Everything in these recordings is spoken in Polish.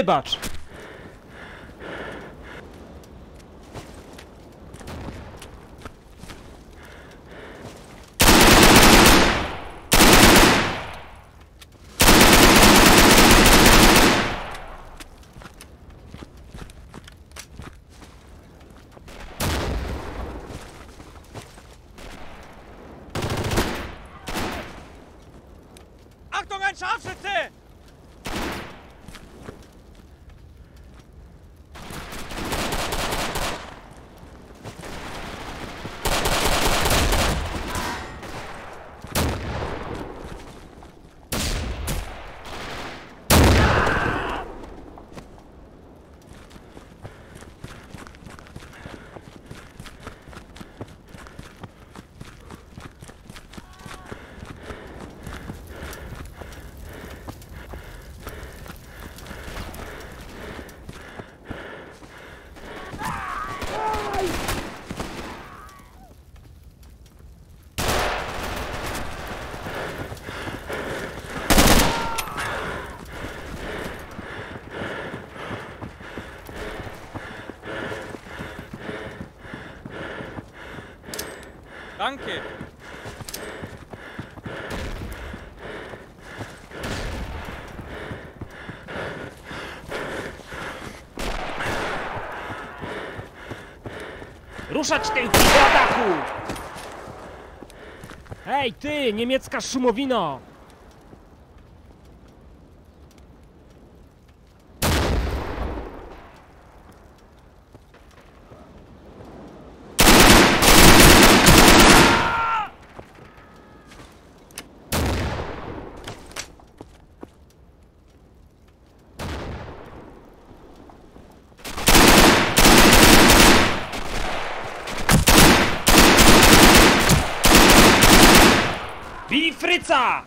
wybacz! Danke. Ruszać tej do ataku! Hej, ty, niemiecka szumowino! 炸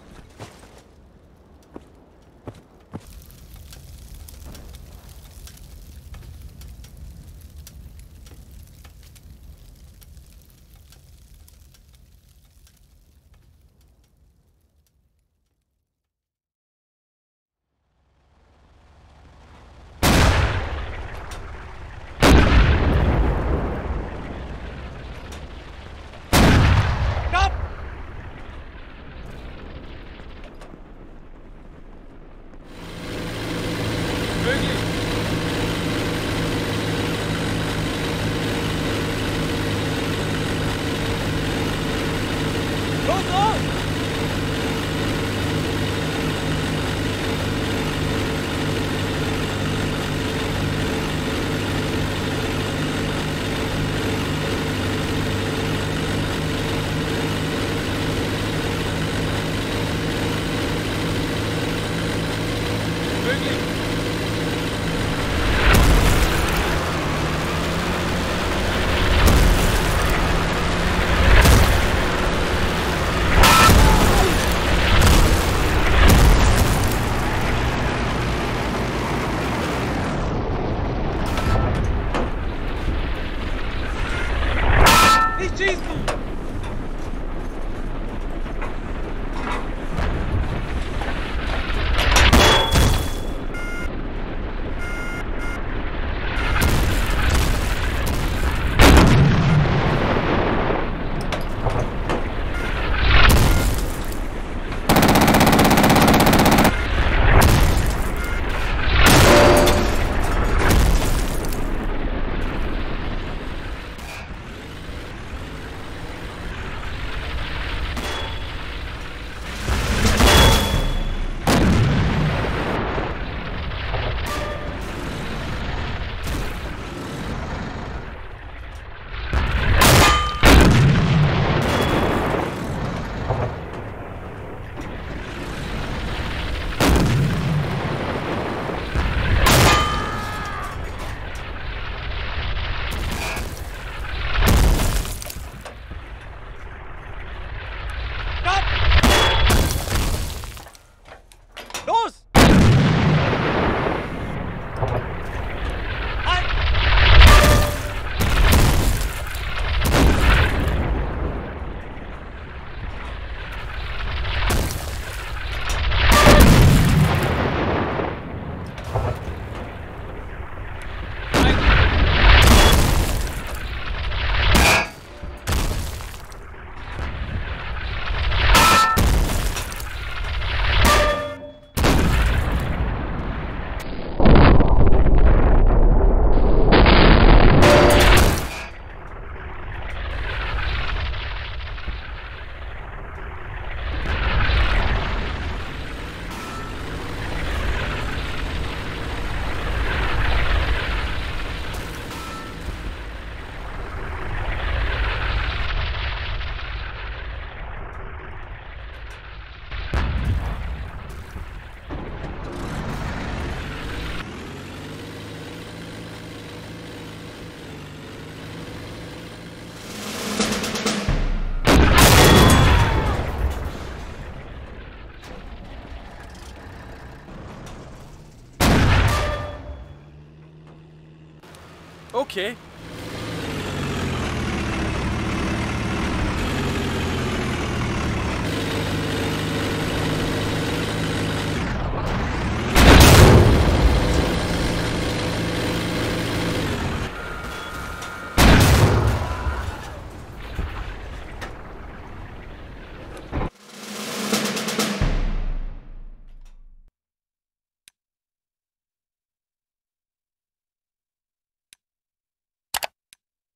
Okay.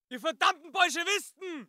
Ihr verdammten Bolschewisten!